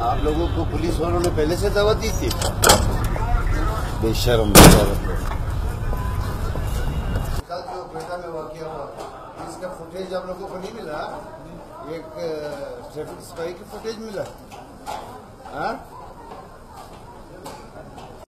आप लोगों को पुलिस वालों ने पहले से दवा दी थी? बेशरम बेशरम। कल जो क्वेटा में वाकया हुआ, इसका फुटेज आप लोगों को नहीं मिला? एक uh, ट्रैफ़िक स्पाई की फुटेज मिला? हाँ?